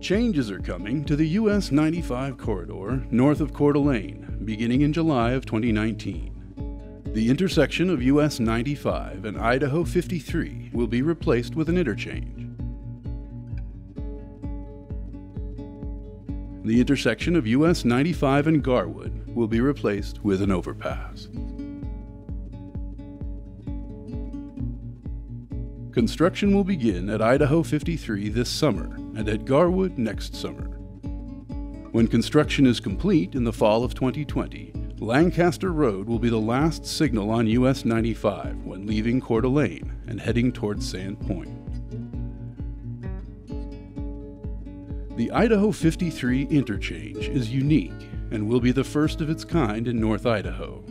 Changes are coming to the US 95 corridor north of Coeur d'Alene beginning in July of 2019. The intersection of US 95 and Idaho 53 will be replaced with an interchange. The intersection of US 95 and Garwood will be replaced with an overpass. Construction will begin at Idaho 53 this summer and at Garwood next summer. When construction is complete in the fall of 2020, Lancaster Road will be the last signal on US 95 when leaving Coeur d'Alene and heading towards Sandpoint. The Idaho 53 interchange is unique and will be the first of its kind in North Idaho.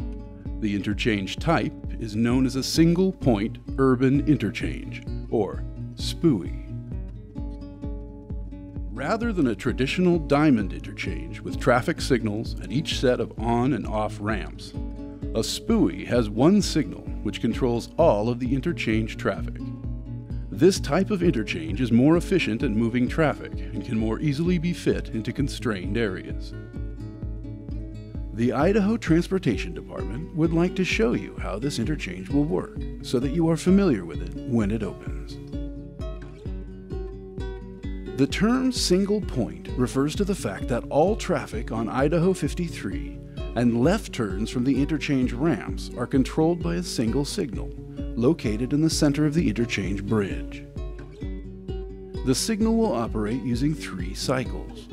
The interchange type is known as a single point urban interchange, or SPUI. Rather than a traditional diamond interchange with traffic signals at each set of on and off ramps, a SPUI has one signal which controls all of the interchange traffic. This type of interchange is more efficient at moving traffic and can more easily be fit into constrained areas. The Idaho Transportation Department would like to show you how this interchange will work so that you are familiar with it when it opens. The term single point refers to the fact that all traffic on Idaho 53 and left turns from the interchange ramps are controlled by a single signal located in the center of the interchange bridge. The signal will operate using three cycles.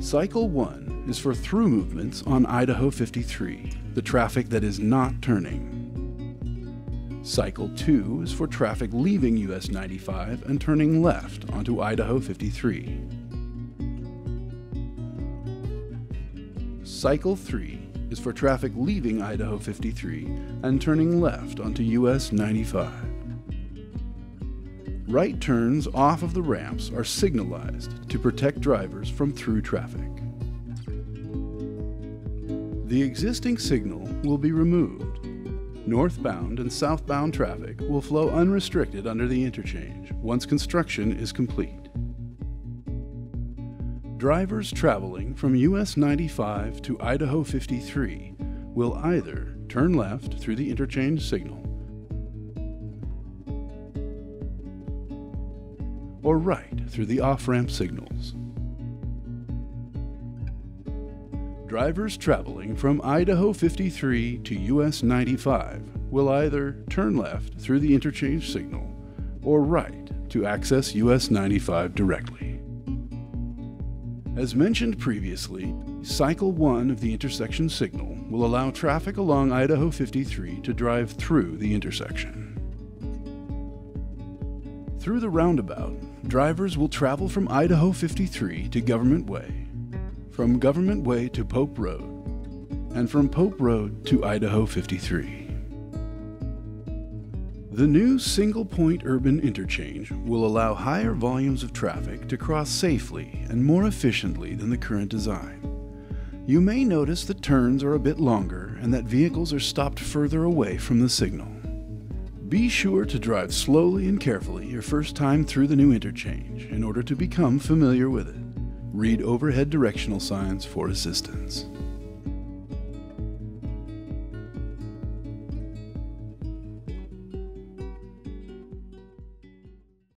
Cycle 1 is for through movements on Idaho 53, the traffic that is not turning. Cycle 2 is for traffic leaving US 95 and turning left onto Idaho 53. Cycle 3 is for traffic leaving Idaho 53 and turning left onto US 95. Right turns off of the ramps are signalized to protect drivers from through traffic. The existing signal will be removed. Northbound and southbound traffic will flow unrestricted under the interchange once construction is complete. Drivers traveling from US 95 to Idaho 53 will either turn left through the interchange signal or right through the off-ramp signals. Drivers traveling from Idaho 53 to US 95 will either turn left through the interchange signal or right to access US 95 directly. As mentioned previously, Cycle 1 of the intersection signal will allow traffic along Idaho 53 to drive through the intersection. Through the roundabout, drivers will travel from Idaho 53 to Government Way from Government Way to Pope Road, and from Pope Road to Idaho 53. The new single point urban interchange will allow higher volumes of traffic to cross safely and more efficiently than the current design. You may notice that turns are a bit longer and that vehicles are stopped further away from the signal. Be sure to drive slowly and carefully your first time through the new interchange in order to become familiar with it. Read overhead directional signs for assistance.